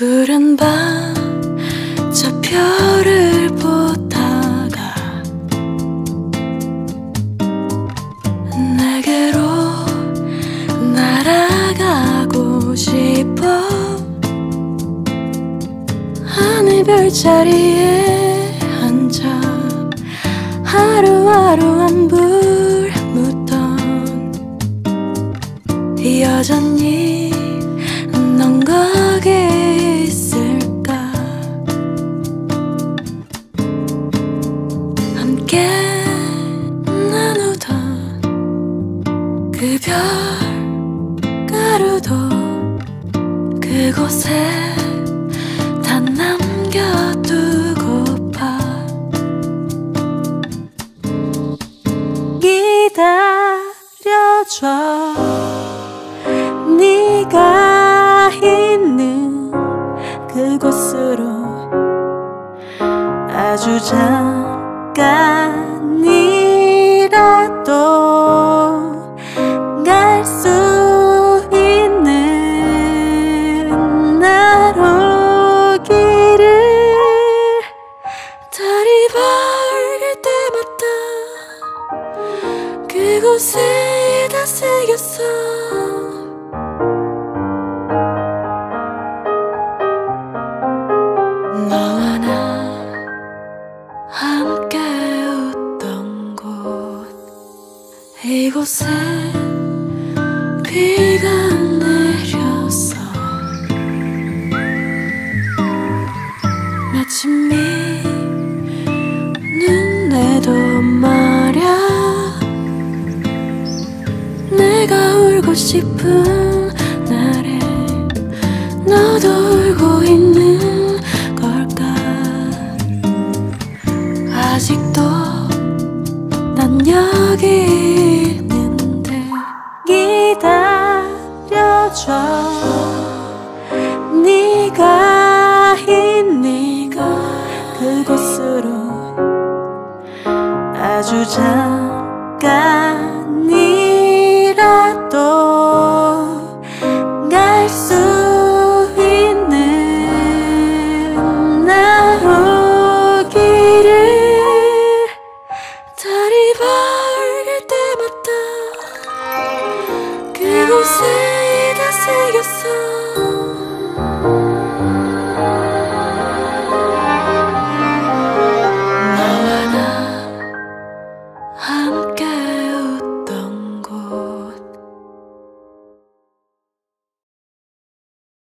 푸른 밤 저 별을 보다가 내게로 날아가고 싶어 하늘 별자리에 앉아 하루하루 안불 묻던 여전히 함께 나누던 그 별가루도 그곳에 다 남겨두고파 기다려줘. 네가 있는 그곳으로 아주 잠깐 그곳에 다 새겼어. 너와 나 함께 웃던 곳 이곳에 싶은 날에 너도 울고 있는 걸까? 아직도 난 여기 있는데 기다려줘. 네가 있니가 그곳으로 아주 잘 밝을 때마다 그곳에